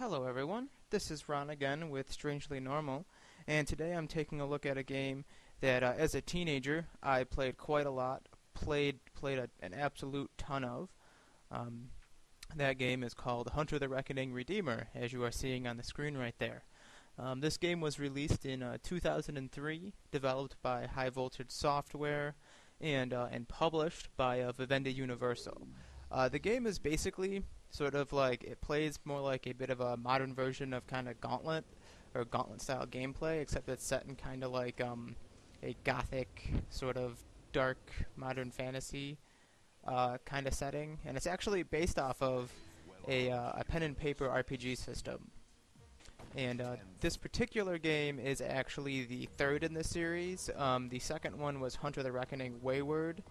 Hello everyone, this is Rohn again with Strangely Normal, and today I'm taking a look at a game that uh, as a teenager I played quite a lot, played played a, an absolute ton of. Um, that game is called Hunter the Reckoning Redeemer, as you are seeing on the screen right there. Um, this game was released in uh, 2003, developed by High Voltage Software, and uh, and published by uh, Vivendi Universal. Uh, the game is basically sort of like it plays more like a bit of a modern version of kind of Gauntlet or Gauntlet style gameplay, except it's set in kind of like um, a gothic sort of dark modern fantasy uh, kind of setting, and it's actually based off of a, uh, a pen and paper RPG system. And uh, this particular game is actually the third in the series. Um, the second one was Hunter the Reckoning Wayward,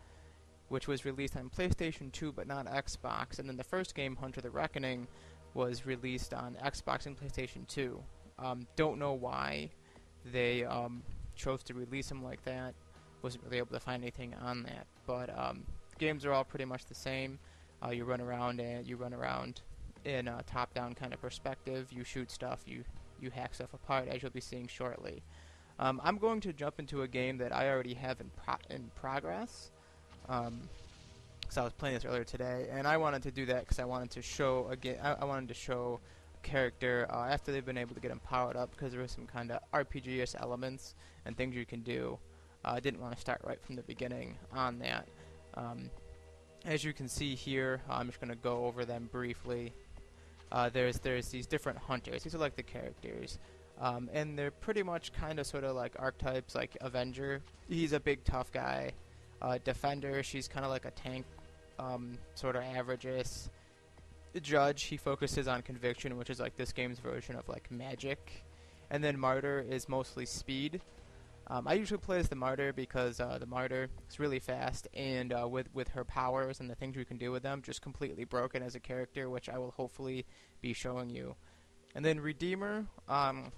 which was released on PlayStation 2 but not Xbox. And then the first game, Hunter the Reckoning, was released on Xbox and PlayStation 2. Um, don't know why they um, chose to release them like that. Wasn't really able to find anything on that. But um, games are all pretty much the same. Uh, you run around and you run around in a top-down kind of perspective. You shoot stuff. You you hack stuff apart, as you'll be seeing shortly. Um, I'm going to jump into a game that I already have in pro in progress. Um, so I was playing this earlier today, and I wanted to do that because I wanted to show again. I, I wanted to show a character uh, after they've been able to get him powered up because there were some kind of RPG-ish elements and things you can do. Uh, I didn't want to start right from the beginning on that. Um, as you can see here, I'm just going to go over them briefly. Uh, there's there's these different hunters. These are like the characters. Um, and they're pretty much kind of sort of like archetypes, like Avenger. He's a big tough guy uh, defender, she's kind of like a tank, um, sort of averages. Judge, he focuses on conviction, which is like this game's version of like magic. And then Martyr is mostly speed. Um, I usually play as the Martyr because uh, the Martyr is really fast, and uh, with with her powers and the things we can do with them, just completely broken as a character, which I will hopefully be showing you. And then Redeemer, um,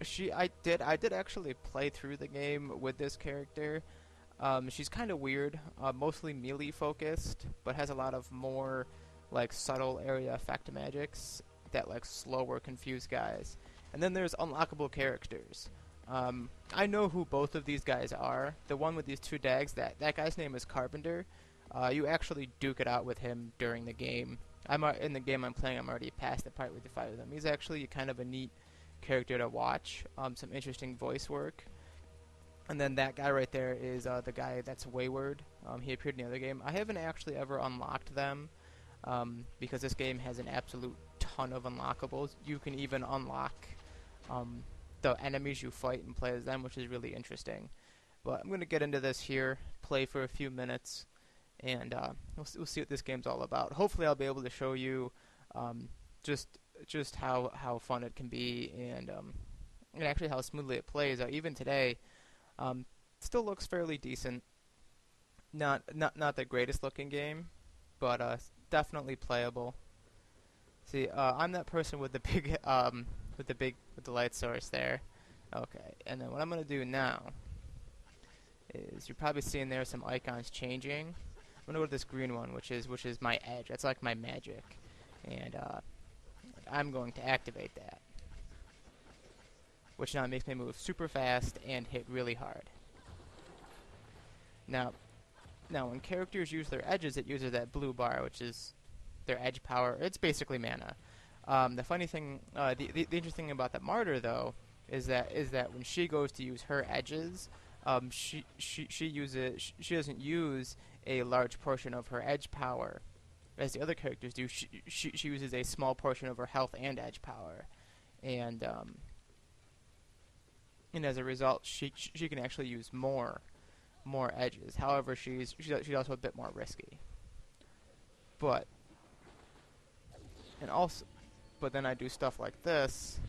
she I did I did actually play through the game with this character. Um, she's kind of weird, uh, mostly melee focused, but has a lot of more like subtle area effect magics that like slow or confuse guys. And then there's unlockable characters. Um, I know who both of these guys are. The one with these two dags, that that guy's name is Carpenter. Uh, you actually duke it out with him during the game. I'm uh, in the game I'm playing. I'm already past the part where you fight with him. He's actually kind of a neat character to watch. Um, some interesting voice work. And then that guy right there is uh, the guy that's Wayward. Um, he appeared in the other game. I haven't actually ever unlocked them um, because this game has an absolute ton of unlockables. You can even unlock um, the enemies you fight and play as them, which is really interesting. But I'm going to get into this here, play for a few minutes, and uh, we'll, we'll, see what this game's all about. Hopefully, I'll be able to show you um, just just how how fun it can be and um, and actually how smoothly it plays. Uh, even today. Um, still looks fairly decent. Not not not the greatest looking game, but uh, definitely playable. See, uh, I'm that person with the big um, with the big with the light source there. Okay, and then what I'm gonna do now is you're probably seeing there some icons changing. I'm gonna go to this green one, which is which is my edge. That's like my magic, and uh, I'm going to activate that which now makes me move super fast and hit really hard. Now, now when characters use their edges, it uses that blue bar, which is their edge power. It's basically mana. Um, the funny thing, uh, the, the, the interesting thing about that martyr though, is that is that when she goes to use her edges, um, she she she uses sh she doesn't use a large portion of her edge power, as the other characters do. She she, she uses a small portion of her health and edge power, and um, and as a result, she she can actually use more more edges. However, she's she's she's also a bit more risky. But and also, but then I do stuff like this,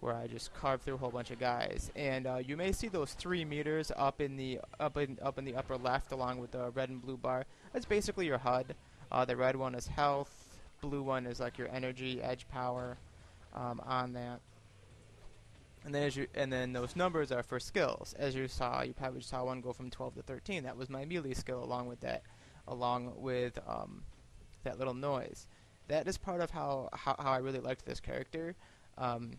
where I just carve through a whole bunch of guys, and uh, you may see those three meters up in the up in up in the upper left, along with the red and blue bar. That's basically your HUD. Uh, the red one is health, blue one is like your energy, edge power um, on that. And then, as you, and then those numbers are for skills. As you saw, you probably saw one go from 12 to 13. That was my melee skill, along with that, along with um, that little noise. that is part of how how, how I really liked this character. Um,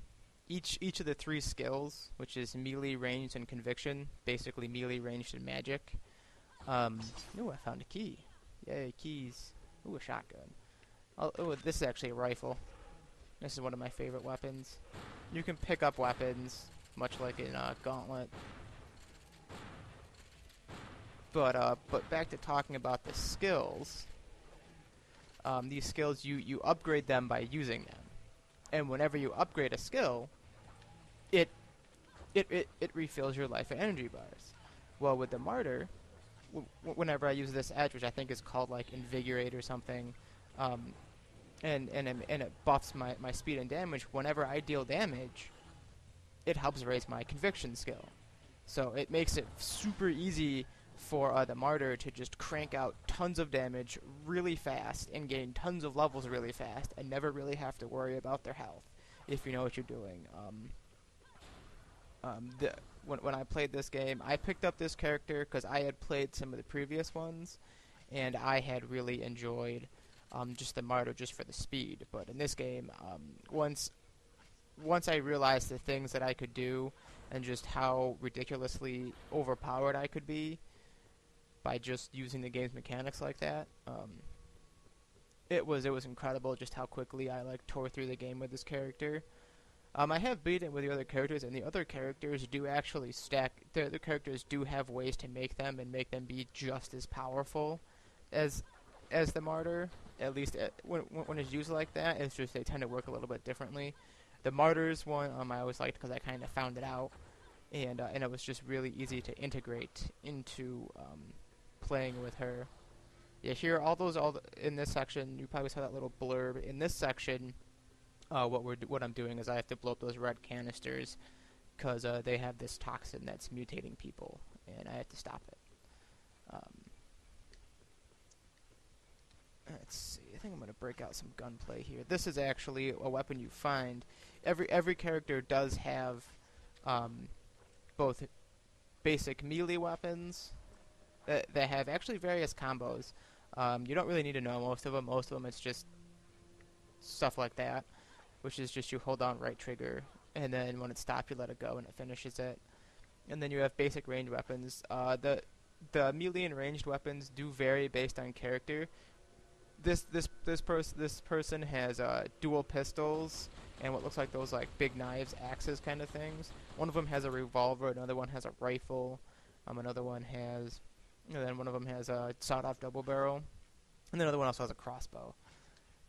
each each of the three skills, which is melee, ranged, and conviction, basically melee, ranged, and magic. Um, ooh, I found a key. Yay, keys. Ooh, a shotgun. Oh, ooh, this is actually a rifle. This is one of my favorite weapons. You can pick up weapons, much like in uh, Gauntlet. But uh, but back to talking about the skills. Um, these skills, you you upgrade them by using them, and whenever you upgrade a skill, it it it, it refills your life and energy bars. Well, with the martyr, whenever I use this edge, which I think is called like invigorate or something, um, and and and it buffs my my speed and damage. Whenever I deal damage, it helps raise my conviction skill. So it makes it super easy for uh, the martyr to just crank out tons of damage really fast and gain tons of levels really fast and never really have to worry about their health if you know what you're doing. Um, um, the, when, when I played this game, I picked up this character because I had played some of the previous ones, and I had really enjoyed um, just the martyr just for the speed. But in this game, um, once once I realized the things that I could do and just how ridiculously overpowered I could be by just using the game's mechanics like that, um, it was it was incredible just how quickly I like tore through the game with this character. Um, I have beaten it with the other characters, and the other characters do actually stack. The other characters do have ways to make them and make them be just as powerful as as the martyr. At least at, when when it's used like that, it's just they tend to work a little bit differently. The martyrs one, um, I always liked because I kind of found it out, and uh, and it was just really easy to integrate into um, playing with her. Yeah, here all those all in this section, you probably saw that little blurb. In this section, uh, what we're what I'm doing is I have to blow up those red canisters because uh, they have this toxin that's mutating people, and I have to stop it. Um, let's see. I think I'm gonna break out some gunplay here. This is actually a weapon you find. Every every character does have um, both basic melee weapons that, that have actually various combos. Um, you don't really need to know most of them. Most of them it's just stuff like that which is just you hold down right trigger, and then when it stops, you let it go, and it finishes it. And then you have basic range weapons. Uh, the the melee and ranged weapons do vary based on character. This this this person this person has uh, dual pistols and what looks like those like big knives, axes kind of things. One of them has a revolver, another one has a rifle, um, another one has, and then one of them has a sawed-off double barrel, and another one also has a crossbow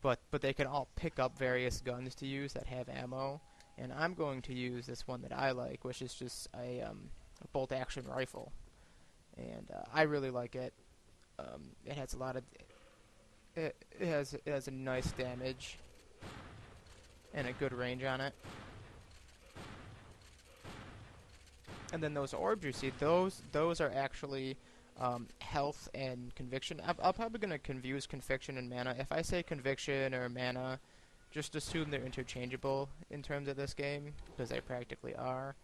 but but they can all pick up various guns to use that have ammo. And I'm going to use this one that I like, which is just a, um, a bolt action rifle, and uh, I really like it. Um, it has a lot of it, it has it has a nice damage and a good range on it. And then those orbs you see, those those are actually um, health and conviction. I'm, I'm probably going to confuse conviction and mana. If I say conviction or mana, just assume they're interchangeable in terms of this game, because they practically are.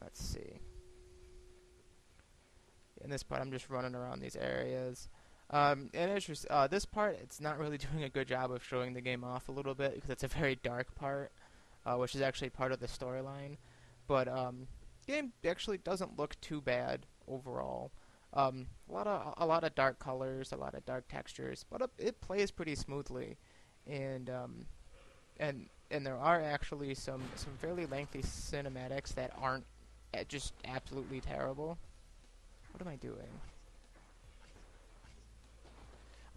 Let's see. In this part, I'm just running around these areas. Um, and it's uh, this part, it's not really doing a good job of showing the game off a little bit, because it's a very dark part, uh, which is actually part of the storyline. But, um, game actually doesn't look too bad overall. Um, a lot of a lot of dark colors, a lot of dark textures, but it, it plays pretty smoothly, and um, and and there are actually some some fairly lengthy cinematics that aren't just absolutely terrible. What am I doing?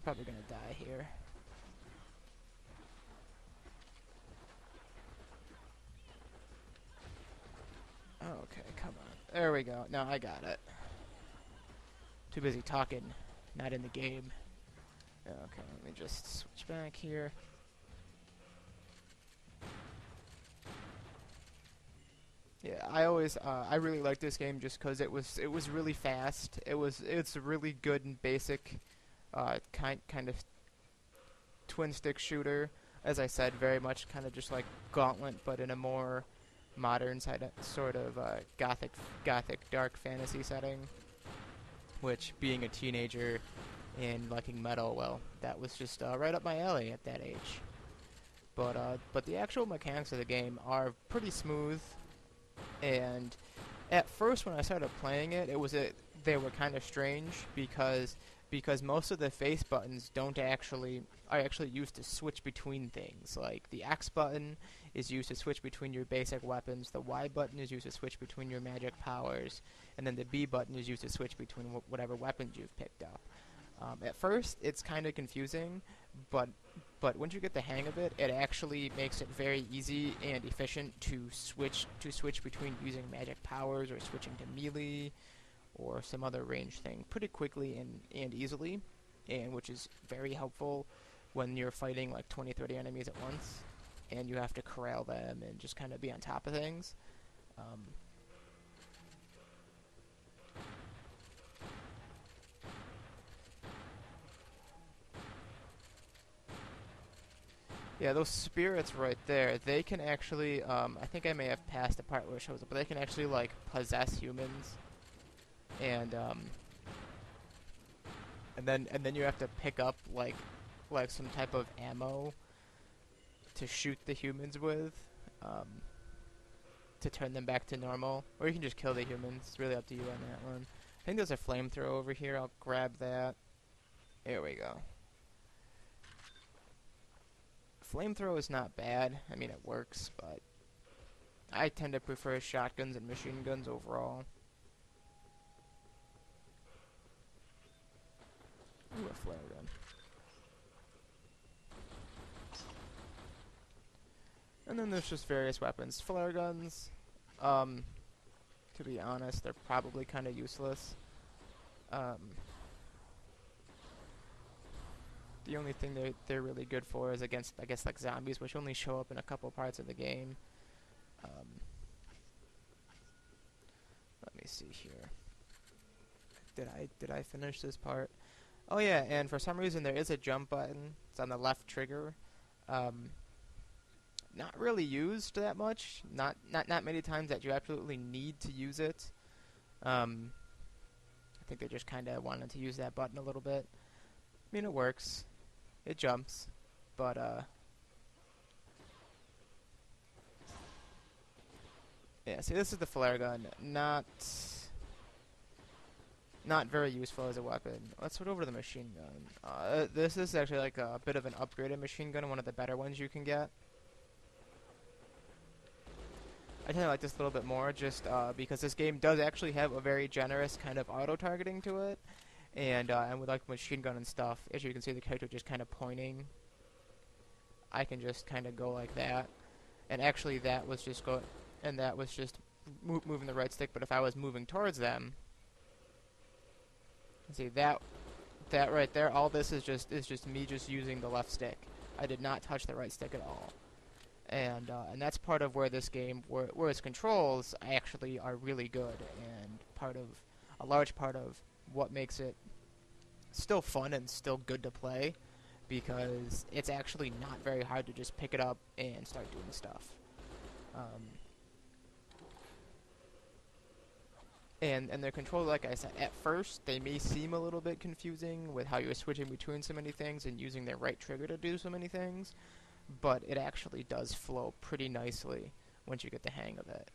Probably gonna die here. Okay, come on. There we go. No, I got it. Too busy talking, not in the game. Okay, let me just switch back here. Yeah, I always uh, I really liked this game just because it was it was really fast. It was it's really good and basic uh, kind kind of twin stick shooter. As I said, very much kind of just like Gauntlet, but in a more modern sort of uh, gothic gothic dark fantasy setting which being a teenager and liking metal, well, that was just uh, right up my alley at that age. But uh, but the actual mechanics of the game are pretty smooth, and at first when I started playing it, it was a they were kind of strange because because most of the face buttons don't actually are actually used to switch between things. Like the X button is used to switch between your basic weapons, the Y button is used to switch between your magic powers, and then the B button is used to switch between wh whatever weapons you've picked up. Um, at first, it's kind of confusing, but but once you get the hang of it, it actually makes it very easy and efficient to switch to switch between using magic powers or switching to melee or some other range thing pretty quickly and, and easily, and which is very helpful when you're fighting like 20, 30 enemies at once, and you have to corral them and just kind of be on top of things. Um, Yeah, those spirits right there, they can actually, um, I think I may have passed the part where it shows up, but they can actually, like, possess humans. And, um, and then, and then you have to pick up, like, like some type of ammo to shoot the humans with, um, to turn them back to normal. Or you can just kill the humans, it's really up to you on that one. I think there's a flamethrower over here, I'll grab that. There we go. Flamethrower is not bad. I mean, it works, but I tend to prefer shotguns and machine guns overall. Ooh, a flare gun. And then there's just various weapons. Flare guns, um, to be honest, they're probably kind of useless. Um, the only thing they're, they're really good for is against, I guess, like zombies, which only show up in a couple parts of the game. Um, let me see here. Did I did I finish this part? Oh yeah, and for some reason there is a jump button. It's on the left trigger. Um, not really used that much. Not not not many times that you absolutely need to use it. Um, I think they just kind of wanted to use that button a little bit. I mean, it works. It jumps, but uh, yeah. See, this is the flare gun. Not not very useful as a weapon. Let's switch over to the machine gun. Uh, this is actually like a bit of an upgraded machine gun, one of the better ones you can get. I kind of like this a little bit more just uh, because this game does actually have a very generous kind of auto-targeting to it. And, uh, and with like machine gun and stuff, as you can see the character just kind of pointing, I can just kind of go like that. And actually that was just go, and that was just mo moving the right stick, but if I was moving towards them, see that, that right there, all this is just, is just me just using the left stick. I did not touch the right stick at all. And, uh, and that's part of where this game, where, where its controls actually are really good, and part of, a large part of what makes it still fun and still good to play because it's actually not very hard to just pick it up and start doing stuff. Um, and and their controls, like I said, at first they may seem a little bit confusing with how you're switching between so many things and using their right trigger to do so many things, but it actually does flow pretty nicely once you get the hang of it.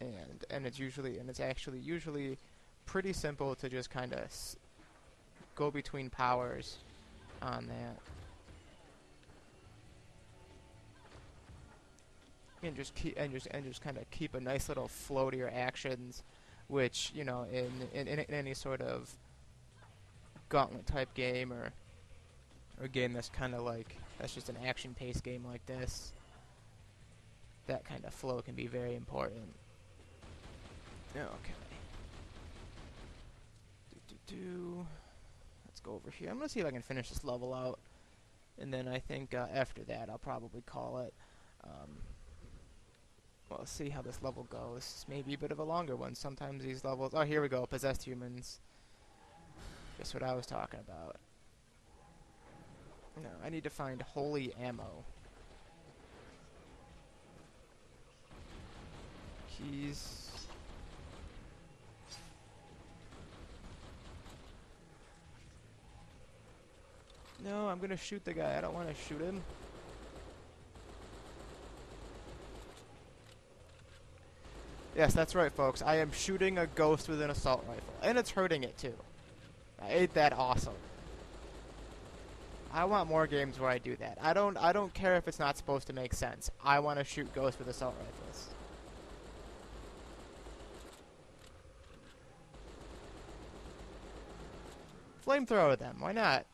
And and it's usually and it's actually usually pretty simple to just kind of go between powers on that. And just keep and just and just kind of keep a nice little flow to your actions, which you know in in, in, any sort of gauntlet type game or or game that's kind of like that's just an action paced game like this. That kind of flow can be very important. Okay do... Let's go over here. I'm to see if I can finish this level out. And then I think uh, after that I'll probably call it. Um, well, let's see how this level goes. Maybe a bit of a longer one. Sometimes these levels... Oh, here we go. Possessed humans. Just what I was talking about. No, I need to find holy ammo. Keys... No, I'm gonna shoot the guy. I don't want to shoot him. Yes, that's right, folks. I am shooting a ghost with an assault rifle. And it's hurting it, too. Ain't that awesome? I want more games where I do that. I don't I don't care if it's not supposed to make sense. I want to shoot ghosts with assault rifles. Flamethrower them, why not?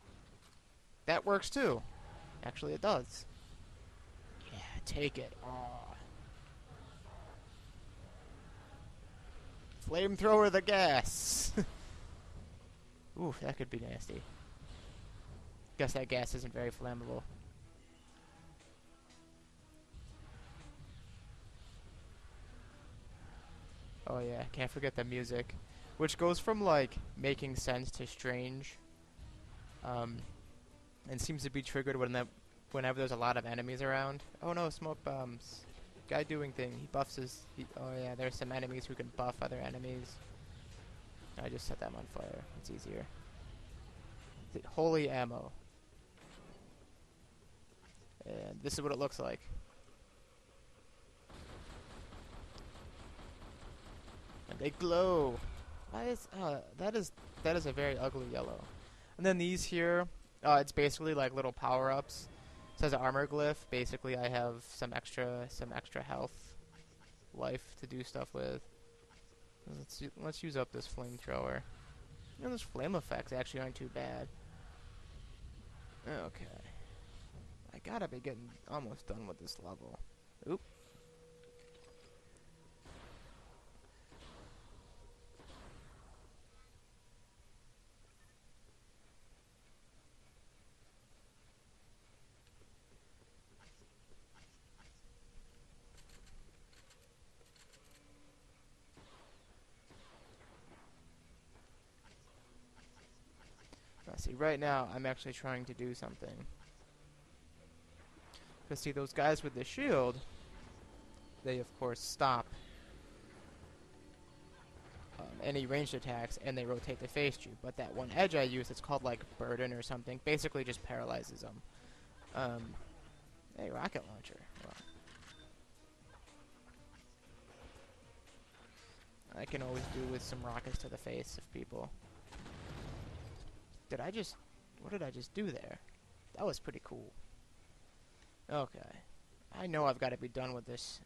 That works too. Actually, it does. Yeah, take it. Flamethrower the gas! Oof, that could be nasty. Guess that gas isn't very flammable. Oh yeah, can't forget the music. Which goes from like making sense to strange. Um, and seems to be triggered when that whenever there's a lot of enemies around. Oh no, smoke bombs. Guy doing thing. He buffs his. He, oh yeah, there's some enemies who can buff other enemies. I just set them on fire. It's easier. Holy ammo. And this is what it looks like. And they glow. Why is uh, that is that is a very ugly yellow. And then these here, uh, it's basically like little power-ups. It says armor glyph. Basically, I have some extra some extra health, life to do stuff with. Let's let's use up this flamethrower. You know, those flame effects actually aren't too bad. Okay. I gotta be getting almost done with this level. See, right now I'm actually trying to do something. Because see, those guys with the shield, they of course stop um, any ranged attacks and they rotate to face you. But that one edge I use, it's called like Burden or something, basically just paralyzes them. Um, hey, rocket launcher. I can always do with some rockets to the face of people. Did I just... What did I just do there? That was pretty cool. Okay. I know I've got to be done with this.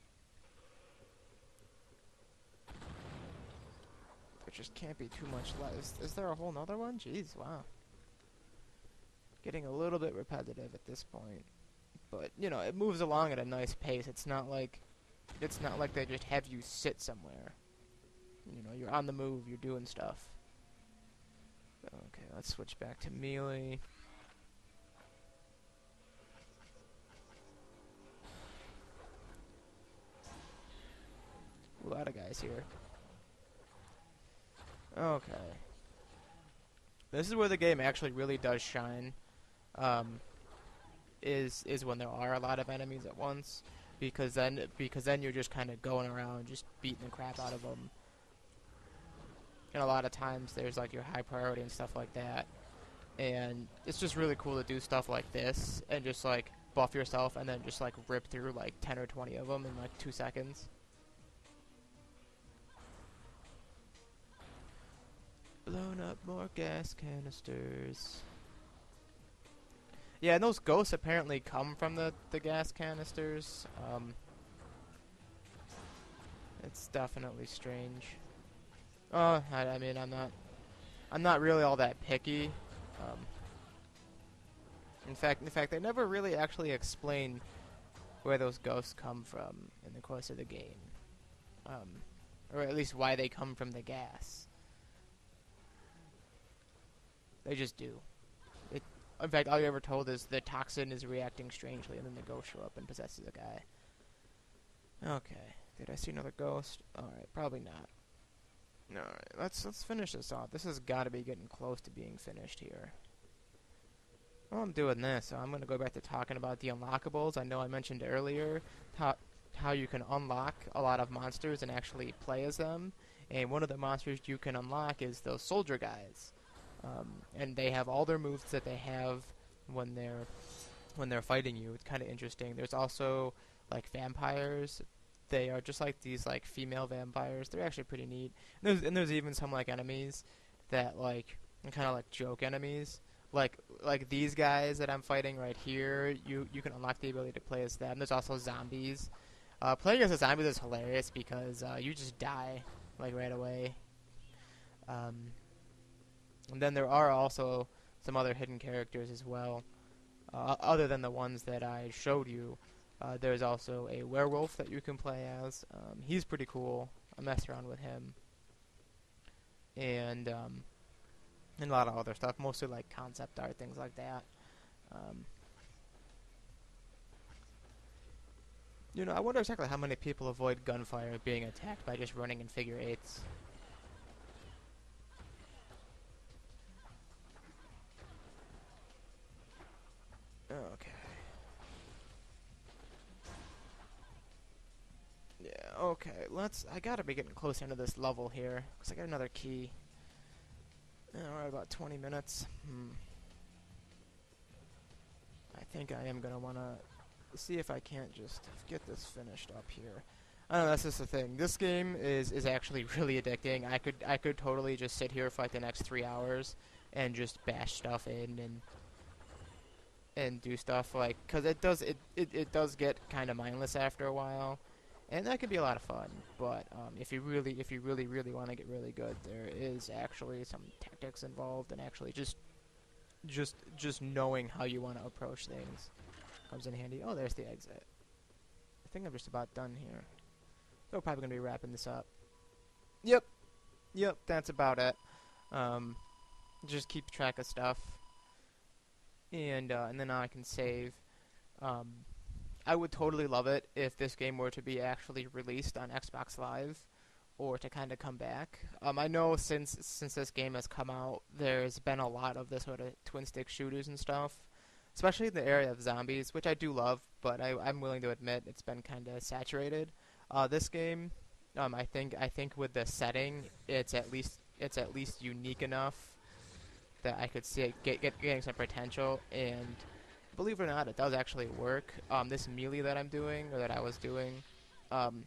There just can't be too much left. Is, there a whole nother one? Jeez, wow. Getting a little bit repetitive at this point. But, you know, it moves along at a nice pace. It's not like... It's not like they just have you sit somewhere. You know, you're on the move, you're doing stuff. Okay, let's switch back to melee. A lot of guys here. Okay. This is where the game actually really does shine. Um, is is when there are a lot of enemies at once, because then because then you're just kind of going around just beating the crap out of them and a lot of times there's like your high priority and stuff like that. And it's just really cool to do stuff like this and just like buff yourself and then just like rip through like 10 or 20 of them in like 2 seconds. Blown up more gas canisters. Yeah, and those ghosts apparently come from the, the gas canisters. Um, it's definitely strange. Oh, I, I, mean, I'm not, I'm not really all that picky. Um, in fact, in fact, they never really actually explain where those ghosts come from in the course of the game, um, or at least why they come from the gas. They just do. It, in fact, all you're ever told is the toxin is reacting strangely, and then the ghost show up and possesses a guy. Okay, did I see another ghost? Alright, probably not. Alright, let's let's finish this off. This has got to be getting close to being finished here. Well, I'm doing this, so I'm going to go back to talking about the unlockables. I know I mentioned earlier how, how you can unlock a lot of monsters and actually play as them. And one of the monsters you can unlock is those soldier guys. Um, and they have all their moves that they have when they're when they're fighting you. It's kind of interesting. There's also like vampires. They are just like these like female vampires. They're actually pretty neat. And there's, and there's even some like enemies that like kind of like joke enemies. Like like these guys that I'm fighting right here. You you can unlock the ability to play as them. There's also zombies. Uh, playing as a zombie is hilarious because uh, you just die like right away. Um, and then there are also some other hidden characters as well, uh, other than the ones that I showed you. Uh, there's also a werewolf that you can play as. Um, he's pretty cool. I messed around with him, and um, and a lot of other stuff, mostly like concept art, things like that. Um, you know, I wonder exactly how many people avoid gunfire being attacked by just running in figure eights. Okay. Okay, let's... I gotta be getting closer into this level here, because I got another key. Alright, about 20 minutes. Hmm. I think I am gonna wanna see if I can't just get this finished up here. I don't know, that's just the thing. This game is, is actually really addicting. I could I could totally just sit here for like the next three hours and just bash stuff in and and do stuff like because it does it, it, it does get kind of mindless after a while and that can be a lot of fun but um, if you really if you really really want to get really good there is actually some tactics involved and actually just just just knowing how you want to approach things comes in handy. Oh there's the exit. I think I'm just about done here. So we're probably gonna be wrapping this up. Yep. Yep that's about it. Um, just keep track of stuff. And uh, and then I can save. Um, I would totally love it if this game were to be actually released on Xbox Live, or to kind of come back. Um, I know since since this game has come out, there's been a lot of this sort of twin stick shooters and stuff, especially in the area of zombies, which I do love, but I, I'm willing to admit it's been kind of saturated. Uh, this game, um, I think I think with the setting, it's at least it's at least unique enough that I could see it get, get, getting some potential, and believe it or not, it does actually work. Um, this melee that I'm doing, or that I was doing, um,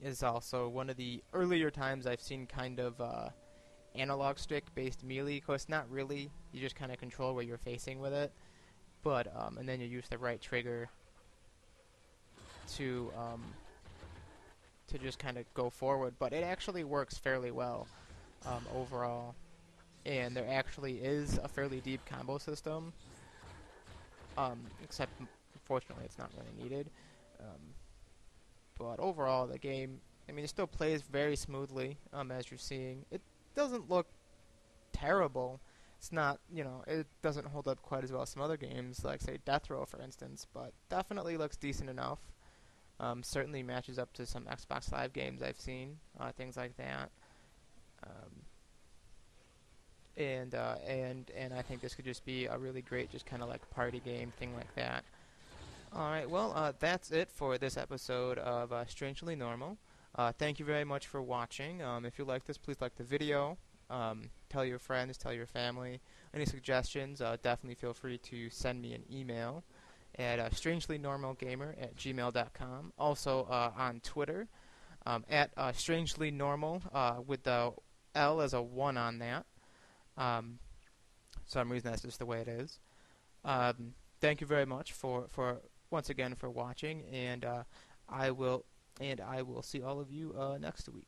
is also one of the earlier times I've seen kind of uh, analog stick-based melee. Of course, not really. You just kind of control where you're facing with it, but um, and then you use the right trigger to um, to just kind of go forward. But it actually works fairly well um, overall and there actually is a fairly deep combo system. Um, except, unfortunately, it's not really needed. Um, but overall, the game, I mean, it still plays very smoothly, um, as you're seeing. It doesn't look terrible. It's not, you know, it doesn't hold up quite as well as some other games, like, say, Death Row, for instance, but definitely looks decent enough. Um, certainly matches up to some Xbox Live games I've seen, uh, things like that. Um, and uh, and and I think this could just be a really great, just kind of like party game thing like that. All right, well, uh, that's it for this episode of uh, Strangely Normal. Uh, thank you very much for watching. Um, if you like this, please like the video. Um, tell your friends, tell your family. Any suggestions, uh, definitely feel free to send me an email at uh, strangelynormalgamer at gmail.com. Also on Twitter um, at strangelynormal with the L as a 1 on that. Um, some reason that's just the way it is. Um, thank you very much for, for once again for watching, and uh, I will and I will see all of you uh, next week.